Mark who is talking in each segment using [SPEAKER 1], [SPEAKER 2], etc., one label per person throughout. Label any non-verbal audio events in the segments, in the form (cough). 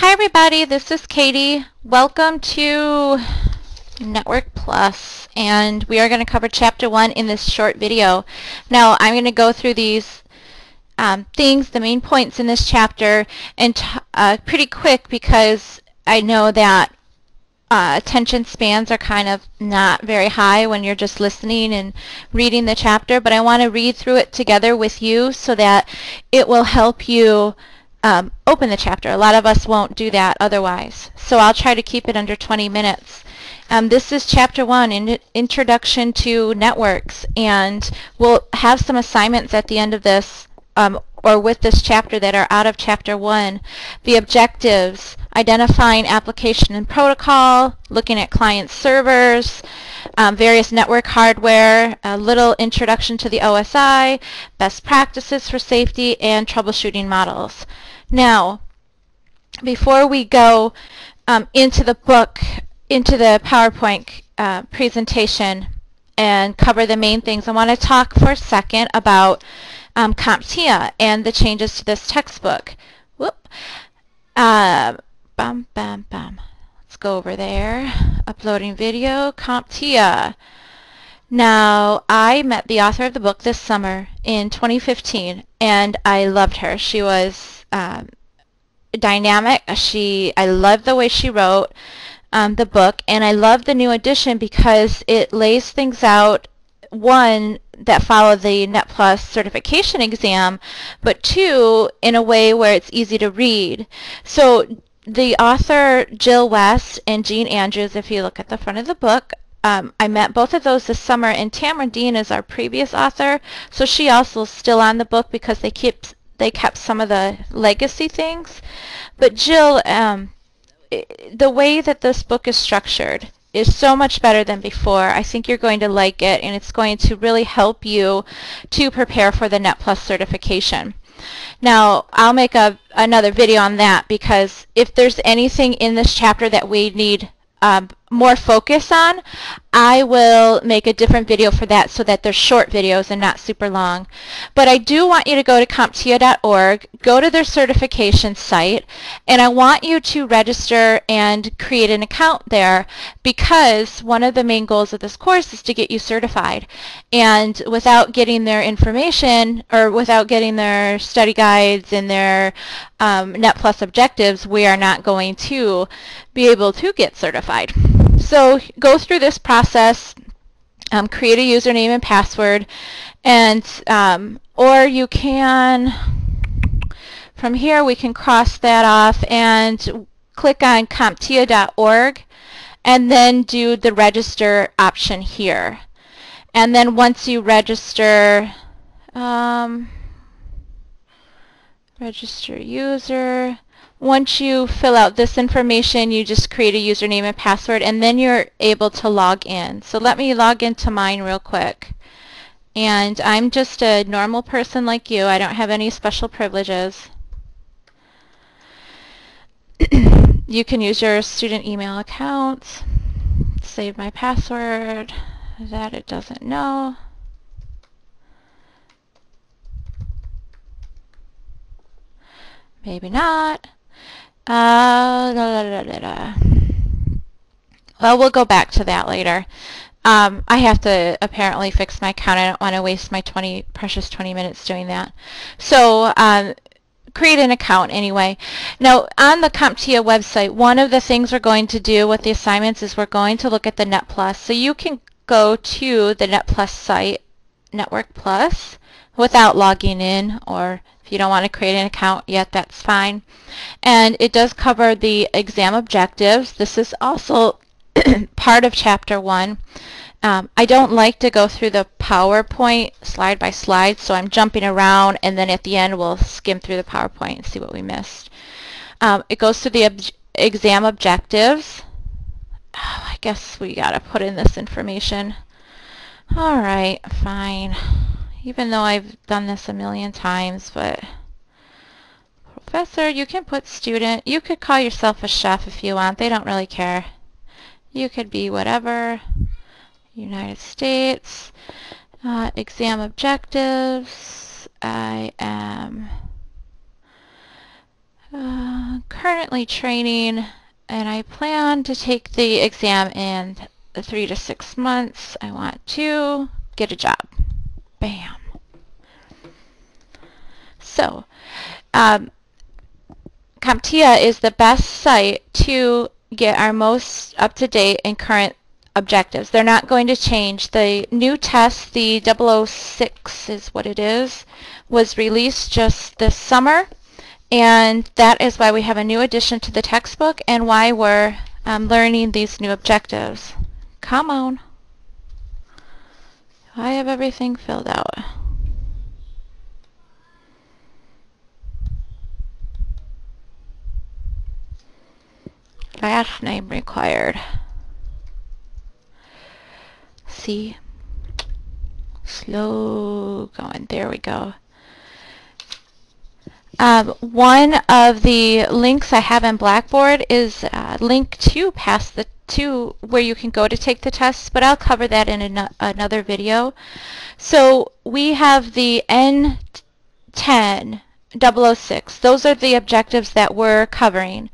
[SPEAKER 1] Hi everybody, this is Katie. Welcome to Network Plus and we are going to cover chapter 1 in this short video. Now I'm going to go through these um, things, the main points in this chapter and uh, pretty quick because I know that uh, attention spans are kind of not very high when you're just listening and reading the chapter, but I want to read through it together with you so that it will help you um, open the chapter. A lot of us won't do that otherwise. So I'll try to keep it under 20 minutes. Um, this is chapter one, in Introduction to Networks, and we'll have some assignments at the end of this um, or with this chapter that are out of chapter one. The objectives, identifying application and protocol, looking at client servers, um, various network hardware, a little introduction to the OSI, best practices for safety, and troubleshooting models. Now, before we go um, into the book, into the PowerPoint uh, presentation and cover the main things, I want to talk for a second about um, CompTIA and the changes to this textbook. Whoop. Uh, bam, bam. Let's go over there. Uploading video, CompTIA. Now, I met the author of the book this summer in 2015, and I loved her. She was um, dynamic. She, I love the way she wrote um, the book, and I love the new edition because it lays things out. One that follow the NetPlus certification exam, but two in a way where it's easy to read. So the author Jill West and Jean Andrews, if you look at the front of the book, um, I met both of those this summer, and Tamara Dean is our previous author, so she also is still on the book because they keep they kept some of the legacy things. But Jill, um, the way that this book is structured is so much better than before. I think you're going to like it and it's going to really help you to prepare for the NetPlus certification. Now, I'll make a, another video on that because if there's anything in this chapter that we need um, more focus on, I will make a different video for that so that they're short videos and not super long. But I do want you to go to CompTIA.org, go to their certification site, and I want you to register and create an account there because one of the main goals of this course is to get you certified. And without getting their information or without getting their study guides and their um, NetPlus objectives, we are not going to be able to get certified. So go through this process, um, create a username and password, and um, or you can, from here we can cross that off and click on CompTIA.org and then do the register option here. And then once you register, um, register user, once you fill out this information, you just create a username and password, and then you're able to log in. So let me log into mine real quick. And I'm just a normal person like you. I don't have any special privileges. (clears throat) you can use your student email account, save my password that it doesn't know. Maybe not. Da, da, da, well, we'll go back to that later. Um, I have to apparently fix my account. I don't want to waste my 20 precious 20 minutes doing that. So um, create an account anyway. Now on the CompTIA website, one of the things we're going to do with the assignments is we're going to look at the NetPlus. So you can go to the NetPlus site, Network Plus, without logging in or you don't want to create an account yet, that's fine. And it does cover the exam objectives. This is also (clears throat) part of Chapter 1. Um, I don't like to go through the PowerPoint slide by slide, so I'm jumping around, and then at the end we'll skim through the PowerPoint and see what we missed. Um, it goes to the ob exam objectives. Oh, I guess we got to put in this information. All right, fine even though I've done this a million times, but professor, you can put student. You could call yourself a chef if you want. They don't really care. You could be whatever. United States. Uh, exam objectives. I am uh, currently training and I plan to take the exam in three to six months. I want to get a job. Bam. So, um, CompTIA is the best site to get our most up-to-date and current objectives. They're not going to change. The new test, the 006 is what it is, was released just this summer. And that is why we have a new addition to the textbook and why we're um, learning these new objectives. Come on. I have everything filled out. Last name required. See? Slow going. There we go. Um, one of the links I have in Blackboard is a link to pass the to where you can go to take the tests, but I'll cover that in an another video. So we have the N10 006. Those are the objectives that we're covering.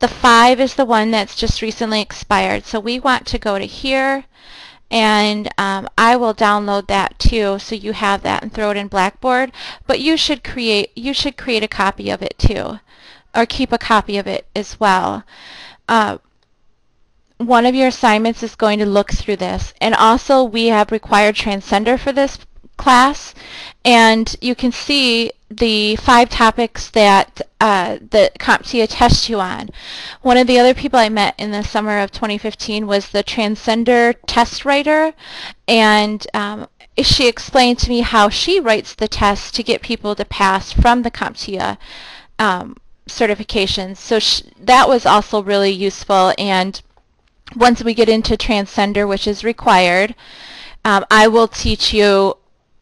[SPEAKER 1] The 5 is the one that's just recently expired. So we want to go to here and um, I will download that too so you have that and throw it in Blackboard. But you should create you should create a copy of it too or keep a copy of it as well. Uh, one of your assignments is going to look through this. And also we have required transcender for this class. And you can see the five topics that uh, that CompTIA tests you on. One of the other people I met in the summer of 2015 was the Transcender test writer, and um, she explained to me how she writes the test to get people to pass from the CompTIA um, certifications. So that was also really useful, and once we get into Transcender, which is required, um, I will teach you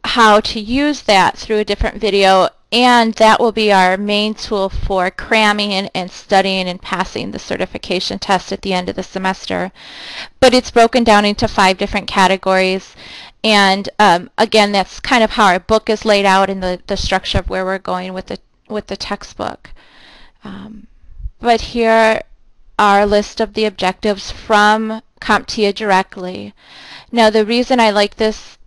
[SPEAKER 1] how to use that through a different video and that will be our main tool for cramming and studying and passing the certification test at the end of the semester. But it's broken down into five different categories and um, again that's kind of how our book is laid out in the, the structure of where we're going with the with the textbook. Um, but here are a list of the objectives from CompTIA directly. Now the reason I like this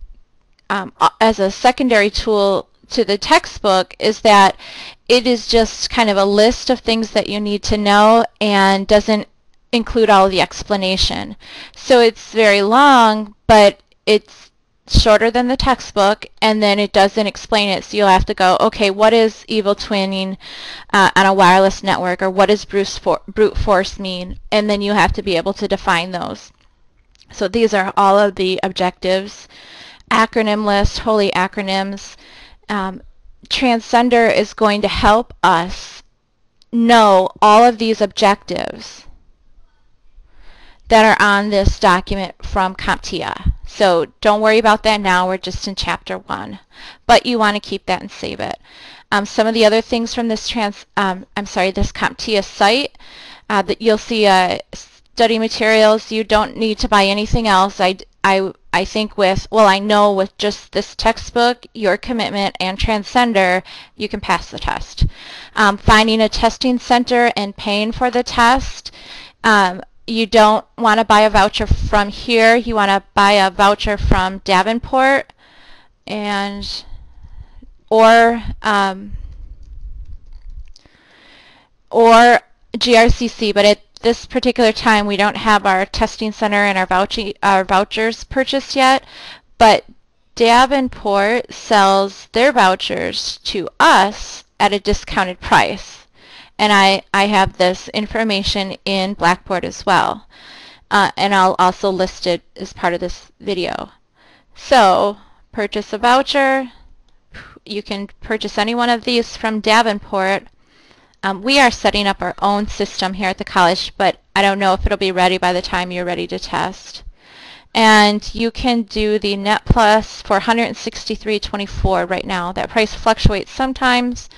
[SPEAKER 1] um, as a secondary tool to the textbook is that it is just kind of a list of things that you need to know and doesn't include all the explanation. So it's very long, but it's shorter than the textbook, and then it doesn't explain it. So you'll have to go, okay, what is evil twinning uh, on a wireless network, or what does for brute force mean? And then you have to be able to define those. So these are all of the objectives acronym list, holy acronyms. Um, Transcender is going to help us know all of these objectives that are on this document from CompTIA. So don't worry about that now. We're just in chapter one. But you want to keep that and save it. Um, some of the other things from this trans, um, I'm sorry, this CompTIA site uh, that you'll see uh, study materials. You don't need to buy anything else. I, I, I think with, well, I know with just this textbook, your commitment, and Transcender, you can pass the test. Um, finding a testing center and paying for the test, um, you don't want to buy a voucher from here. You want to buy a voucher from Davenport and or um, or GRCC, but it this particular time we don't have our testing center and our, our vouchers purchased yet, but Davenport sells their vouchers to us at a discounted price. And I, I have this information in Blackboard as well. Uh, and I'll also list it as part of this video. So, purchase a voucher. You can purchase any one of these from Davenport um, we are setting up our own system here at the college, but I don't know if it'll be ready by the time you're ready to test. And you can do the Net Plus for 163.24 right now. That price fluctuates sometimes,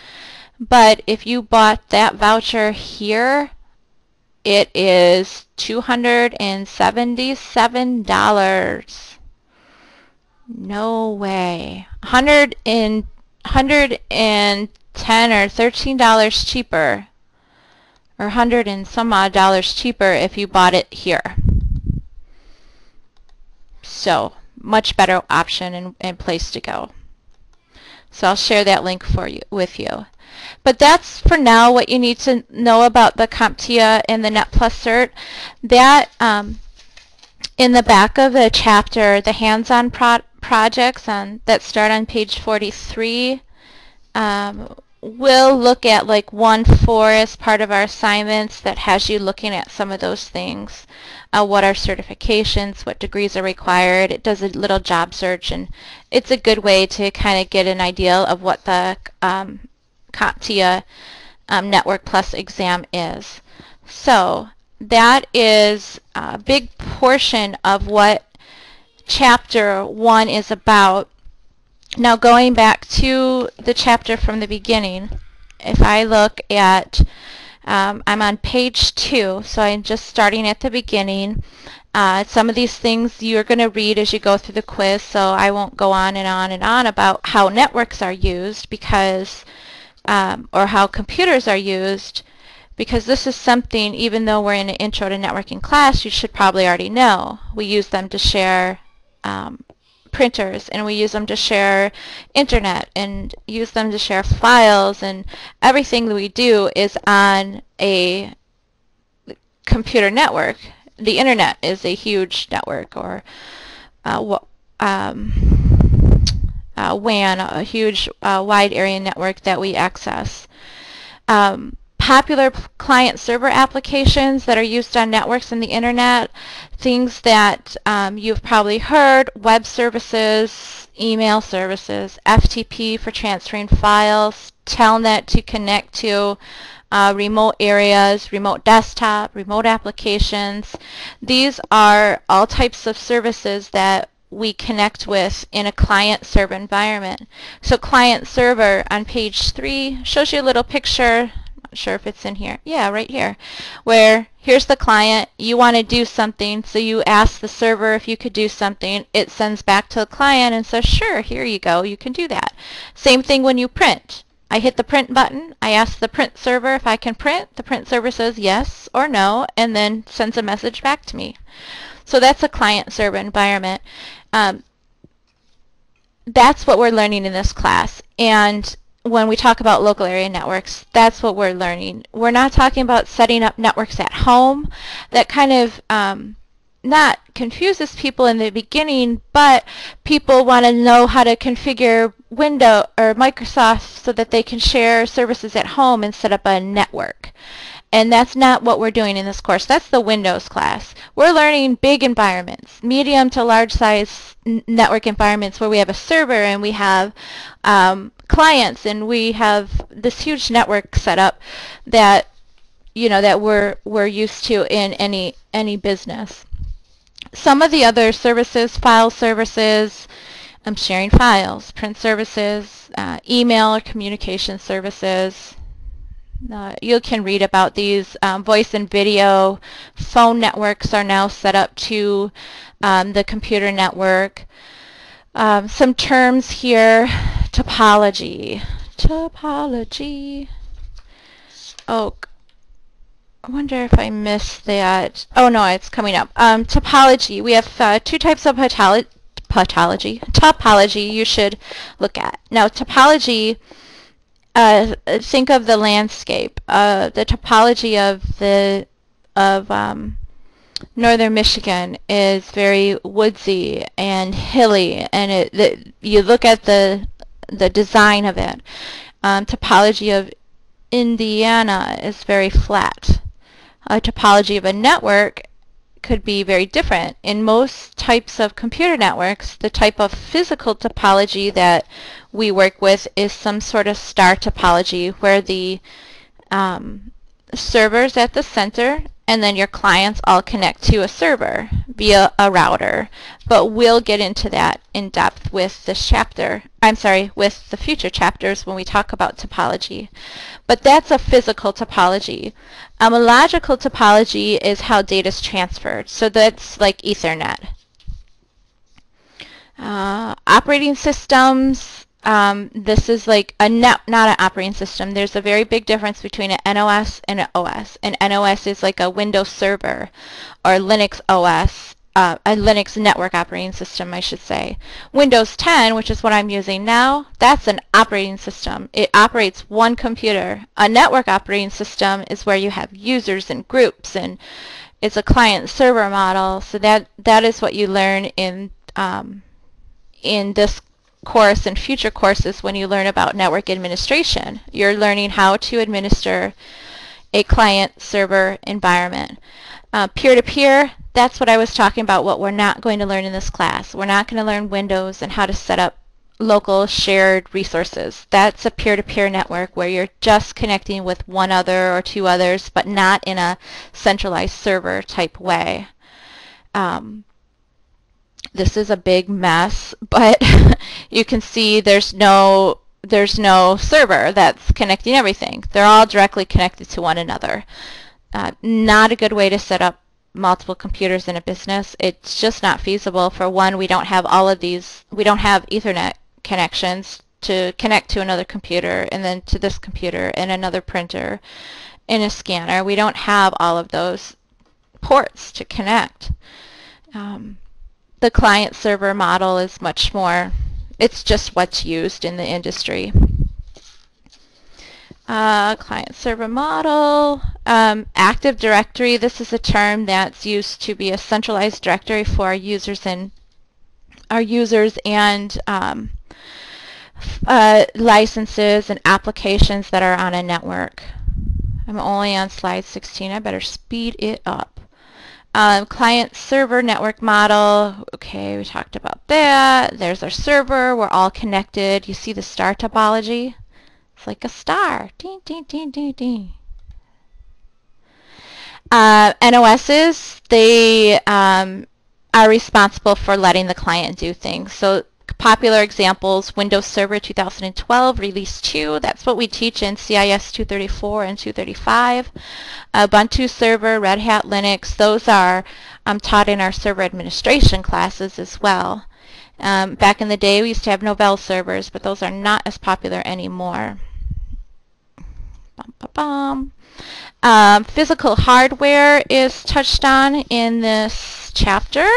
[SPEAKER 1] but if you bought that voucher here, it is $277. No way. 100 and 100 and 10 or 13 dollars cheaper or 100 and some odd dollars cheaper if you bought it here. So much better option and, and place to go. So I'll share that link for you with you. But that's for now what you need to know about the CompTIA and the NetPlus cert. That um, in the back of the chapter, the hands-on pro projects on, that start on page 43 um, we'll look at like one four as part of our assignments that has you looking at some of those things. Uh, what are certifications, what degrees are required. It does a little job search and it's a good way to kind of get an idea of what the um, CompTIA um, Network Plus exam is. So that is a big portion of what chapter 1 is about. Now going back to the chapter from the beginning, if I look at, um, I'm on page 2, so I'm just starting at the beginning. Uh, some of these things you're going to read as you go through the quiz, so I won't go on and on and on about how networks are used because, um, or how computers are used, because this is something, even though we're in an intro to networking class, you should probably already know. We use them to share um, printers and we use them to share internet and use them to share files and everything that we do is on a computer network. The internet is a huge network or uh, um, uh, WAN, a huge uh, wide area network that we access. Um, popular client server applications that are used on networks and the internet, things that um, you've probably heard, web services, email services, FTP for transferring files, Telnet to connect to uh, remote areas, remote desktop, remote applications. These are all types of services that we connect with in a client server environment. So client server on page 3 shows you a little picture sure if it's in here. Yeah, right here. Where here's the client, you want to do something, so you ask the server if you could do something. It sends back to the client and says, sure, here you go, you can do that. Same thing when you print. I hit the print button, I ask the print server if I can print, the print server says yes or no, and then sends a message back to me. So that's a client-server environment. Um, that's what we're learning in this class. And when we talk about local area networks, that's what we're learning. We're not talking about setting up networks at home. That kind of um, not confuses people in the beginning, but people want to know how to configure Windows or Microsoft so that they can share services at home and set up a network. And that's not what we're doing in this course. That's the Windows class. We're learning big environments, medium to large size network environments where we have a server and we have um, clients and we have this huge network set up that you know that we're we're used to in any any business. Some of the other services, file services, um, sharing files, print services, uh, email or communication services, uh, you can read about these. Um, voice and video phone networks are now set up to um, the computer network. Um, some terms here, topology. Topology. Oh, I wonder if I missed that. Oh no, it's coming up. Um, topology. We have uh, two types of topology. Topology you should look at. Now, topology uh, think of the landscape, uh, the topology of the of um, northern Michigan is very woodsy and hilly, and it the, you look at the the design of it. Um, topology of Indiana is very flat. A topology of a network could be very different. In most types of computer networks, the type of physical topology that we work with is some sort of star topology where the um, servers at the center and then your clients all connect to a server via a router. But we'll get into that in depth with this chapter. I'm sorry, with the future chapters when we talk about topology. But that's a physical topology. Um, a logical topology is how data is transferred. So that's like Ethernet. Uh, operating systems, um, this is like a net, not an operating system. There's a very big difference between an NOS and an OS. An NOS is like a Windows server or Linux OS, uh, a Linux network operating system, I should say. Windows 10, which is what I'm using now, that's an operating system. It operates one computer. A network operating system is where you have users and groups, and it's a client-server model. So that that is what you learn in um, in this course and future courses when you learn about network administration. You're learning how to administer a client-server environment. Uh, peer-to-peer, -peer, that's what I was talking about, what we're not going to learn in this class. We're not going to learn Windows and how to set up local shared resources. That's a peer-to-peer -peer network where you're just connecting with one other or two others, but not in a centralized server type way. Um, this is a big mess, (laughs) but you can see there's no there's no server that's connecting everything. They're all directly connected to one another. Uh, not a good way to set up multiple computers in a business. It's just not feasible. For one, we don't have all of these, we don't have Ethernet connections to connect to another computer and then to this computer and another printer and a scanner. We don't have all of those ports to connect. Um, the client server model is much more, it's just what's used in the industry. Uh, client server model, um, Active Directory, this is a term that's used to be a centralized directory for our users and our users and um, uh, licenses and applications that are on a network. I'm only on slide 16. I better speed it up. Um, client server network model, okay, we talked about that. There's our server, we're all connected. You see the star topology? It's like a star. Ding, ding, ding, ding, ding. Uh, NOSs, they um, are responsible for letting the client do things. So popular examples, Windows Server 2012, Release 2, that's what we teach in CIS 234 and 235. Ubuntu Server, Red Hat Linux, those are um, taught in our server administration classes as well. Um, back in the day we used to have Novell servers, but those are not as popular anymore. Bum, bum, bum. Um, physical hardware is touched on in this chapter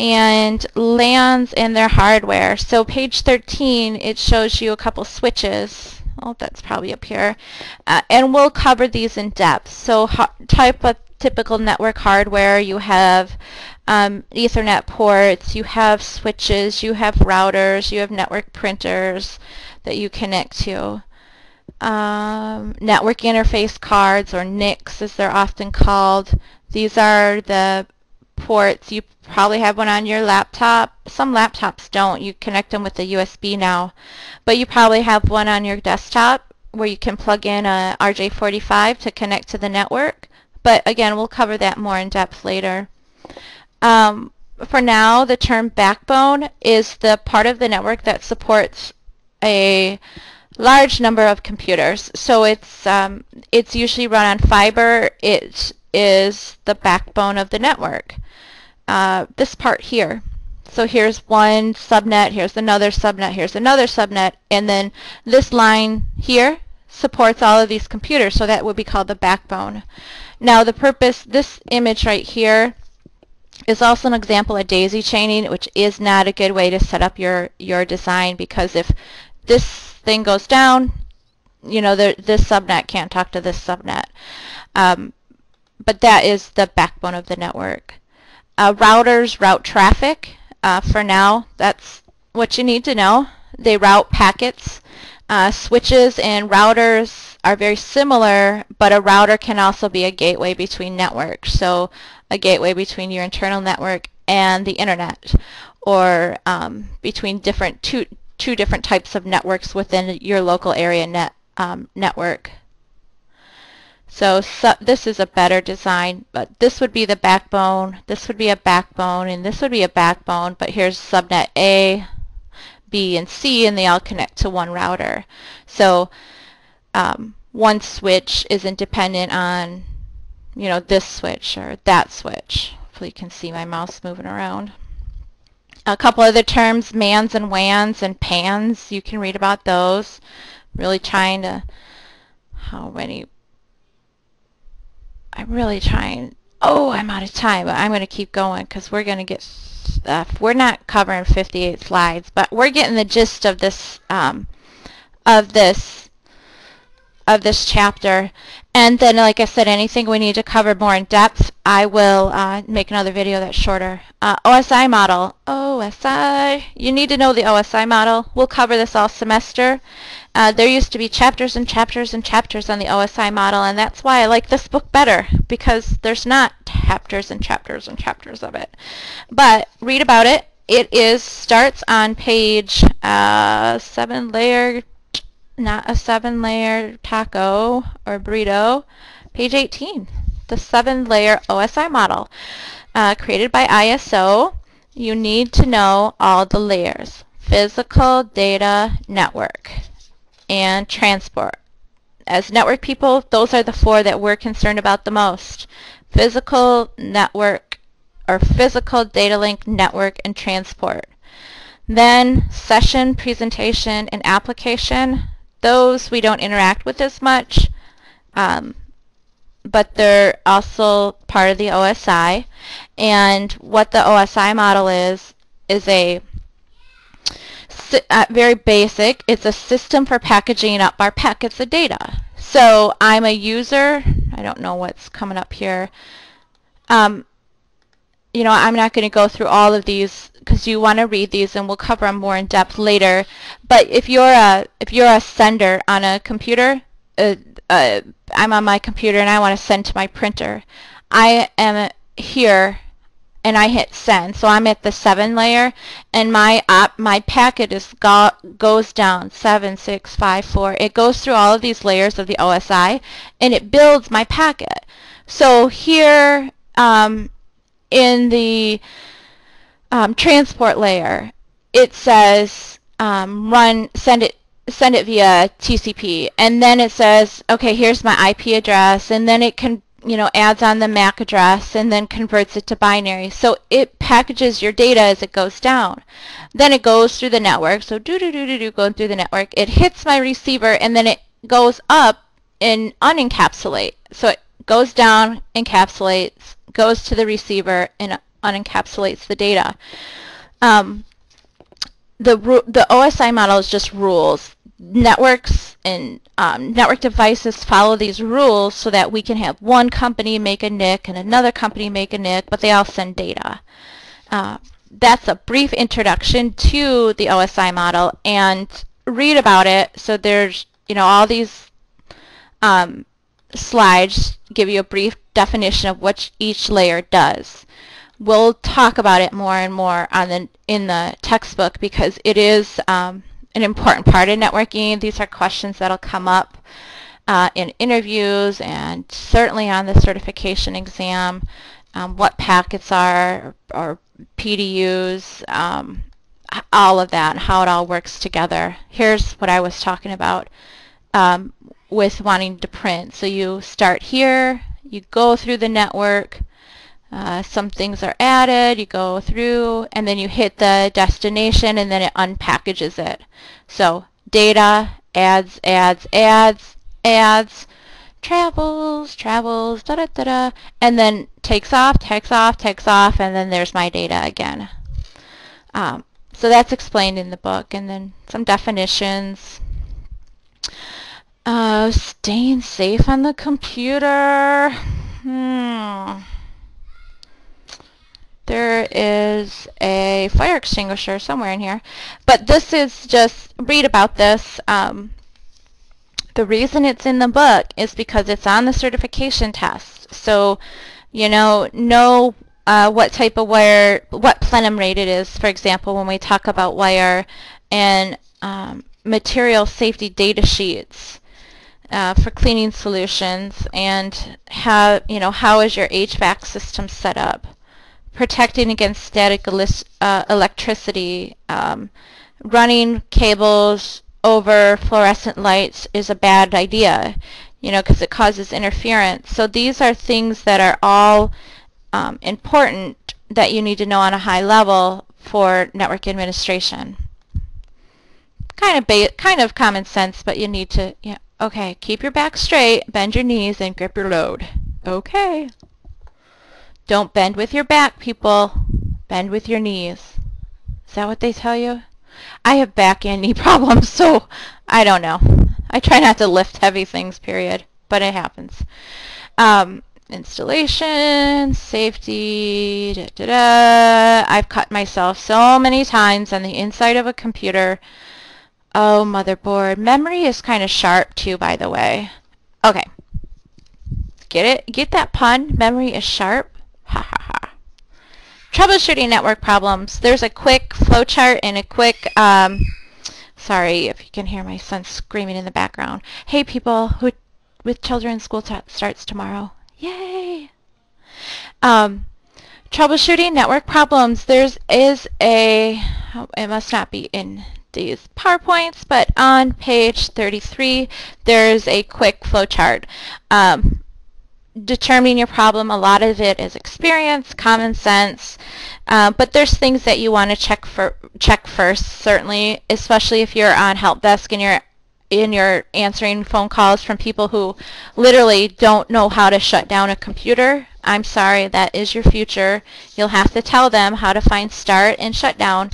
[SPEAKER 1] and LANs and their hardware. So page 13, it shows you a couple switches. Oh, that's probably up here. Uh, and we'll cover these in depth. So type of typical network hardware, you have um, Ethernet ports, you have switches, you have routers, you have network printers that you connect to. Um, network interface cards, or NICs as they're often called. These are the ports. You probably have one on your laptop. Some laptops don't. You connect them with the USB now. But you probably have one on your desktop where you can plug in a RJ45 to connect to the network. But again, we'll cover that more in depth later. Um, for now, the term backbone is the part of the network that supports a large number of computers. So it's um, it's usually run on fiber. It is the backbone of the network. Uh, this part here. So here's one subnet, here's another subnet, here's another subnet, and then this line here supports all of these computers, so that would be called the backbone. Now the purpose, this image right here is also an example of daisy chaining, which is not a good way to set up your, your design because if this thing goes down, you know, the, this subnet can't talk to this subnet. Um, but that is the backbone of the network. Uh, routers route traffic. Uh, for now, that's what you need to know. They route packets. Uh, switches and routers are very similar, but a router can also be a gateway between networks. So a gateway between your internal network and the internet, or um, between different two two different types of networks within your local area net um, network. So, so, this is a better design, but this would be the backbone, this would be a backbone, and this would be a backbone, but here's subnet A, B, and C, and they all connect to one router. So um, one switch isn't dependent on, you know, this switch or that switch. Hopefully you can see my mouse moving around. A couple other terms, mans and wans and pans, you can read about those. Really trying to, how many, I'm really trying, oh, I'm out of time, but I'm going to keep going because we're going to get stuff. We're not covering 58 slides, but we're getting the gist of this, um, of this of this chapter. And then, like I said, anything we need to cover more in depth, I will uh, make another video that's shorter. Uh, OSI model. OSI. You need to know the OSI model. We'll cover this all semester. Uh, there used to be chapters and chapters and chapters on the OSI model, and that's why I like this book better, because there's not chapters and chapters and chapters of it. But read about it. It is starts on page uh, 7 layer not a seven layer taco or burrito. Page 18, the seven layer OSI model. Uh, created by ISO, you need to know all the layers. Physical, data, network, and transport. As network people, those are the four that we're concerned about the most. Physical, network, or physical data link, network, and transport. Then session, presentation, and application. Those we don't interact with as much, um, but they're also part of the OSI. And what the OSI model is, is a uh, very basic. It's a system for packaging up our packets of data. So I'm a user. I don't know what's coming up here. Um, you know, I'm not going to go through all of these because you want to read these and we'll cover them more in depth later. But if you're a if you're a sender on a computer, uh, uh, I'm on my computer and I want to send to my printer. I am here and I hit send. So I'm at the 7 layer and my op, my packet is go, goes down 7, 6, 5, 4. It goes through all of these layers of the OSI and it builds my packet. So here um, in the um, transport layer, it says um, run, send it, send it via TCP, and then it says, okay, here's my IP address, and then it can, you know, adds on the MAC address, and then converts it to binary. So it packages your data as it goes down. Then it goes through the network, so do do do do do going through the network. It hits my receiver, and then it goes up and unencapsulate. So it goes down, encapsulates, goes to the receiver, and unencapsulates the data. Um, the, the OSI model is just rules. Networks and um, network devices follow these rules so that we can have one company make a NIC and another company make a NIC, but they all send data. Uh, that's a brief introduction to the OSI model and read about it. So there's, you know, all these um, slides give you a brief definition of what each layer does. We'll talk about it more and more on the in the textbook because it is um, an important part of networking. These are questions that'll come up uh, in interviews and certainly on the certification exam. Um, what packets are or, or PDUs, um, all of that, and how it all works together. Here's what I was talking about um, with wanting to print. So you start here, you go through the network, uh, some things are added, you go through, and then you hit the destination, and then it unpackages it. So data, adds, adds, adds, adds, travels, travels, da da da da, and then takes off, takes off, takes off, and then there's my data again. Um, so that's explained in the book, and then some definitions. Uh, staying safe on the computer. Hmm. There is a fire extinguisher somewhere in here. But this is just, read about this. Um, the reason it's in the book is because it's on the certification test. So, you know, know uh, what type of wire, what plenum rate it is, for example, when we talk about wire and um, material safety data sheets uh, for cleaning solutions and how, you know, how is your HVAC system set up? Protecting against static uh, electricity, um, running cables over fluorescent lights is a bad idea, you know, because it causes interference. So these are things that are all um, important that you need to know on a high level for network administration. Kind of kind of common sense, but you need to, yeah, okay, keep your back straight, bend your knees, and grip your load. Okay. Don't bend with your back, people. Bend with your knees. Is that what they tell you? I have back and knee (laughs) problems, so I don't know. I try not to lift heavy things, period, but it happens. Um, installation, safety, da, da, da. I've cut myself so many times on the inside of a computer. Oh, motherboard. Memory is kind of sharp too, by the way. Okay. Get it? Get that pun? Memory is sharp? Ha ha ha. Troubleshooting network problems. There's a quick flowchart and a quick, um, sorry if you can hear my son screaming in the background. Hey people who with children, school starts tomorrow. Yay! Um, troubleshooting network problems. There's is a, oh, it must not be in these PowerPoints, but on page 33, there's a quick flowchart. Um, determining your problem, a lot of it is experience, common sense, uh, but there's things that you want to check for check first, certainly, especially if you're on help desk and you're in your answering phone calls from people who literally don't know how to shut down a computer, I'm sorry, that is your future. You'll have to tell them how to find start and shut down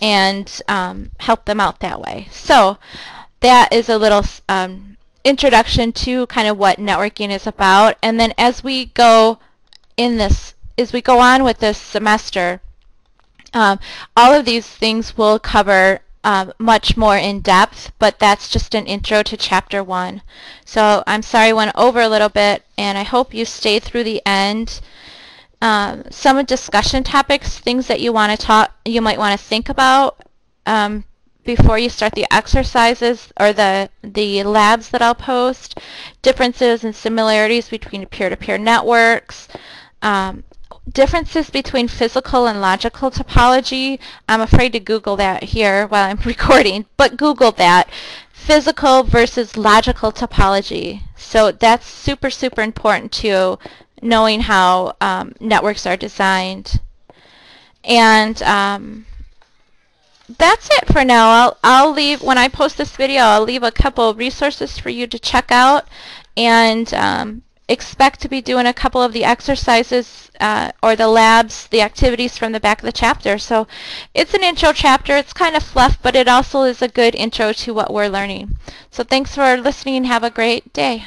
[SPEAKER 1] and um, help them out that way. So that is a little um, introduction to kind of what networking is about. And then as we go in this, as we go on with this semester, um, all of these things will cover um, much more in depth, but that's just an intro to chapter one. So I'm sorry I went over a little bit, and I hope you stay through the end. Um, some discussion topics, things that you want to talk, you might want to think about um, before you start the exercises or the the labs that I'll post. Differences and similarities between peer-to-peer -peer networks. Um, differences between physical and logical topology. I'm afraid to Google that here while I'm (laughs) recording, but Google that. Physical versus logical topology. So that's super, super important to knowing how um, networks are designed. And um, that's it for now. I'll, I'll leave, when I post this video, I'll leave a couple of resources for you to check out. And um, expect to be doing a couple of the exercises uh, or the labs, the activities from the back of the chapter. So it's an intro chapter. It's kind of fluff, but it also is a good intro to what we're learning. So thanks for listening. And have a great day.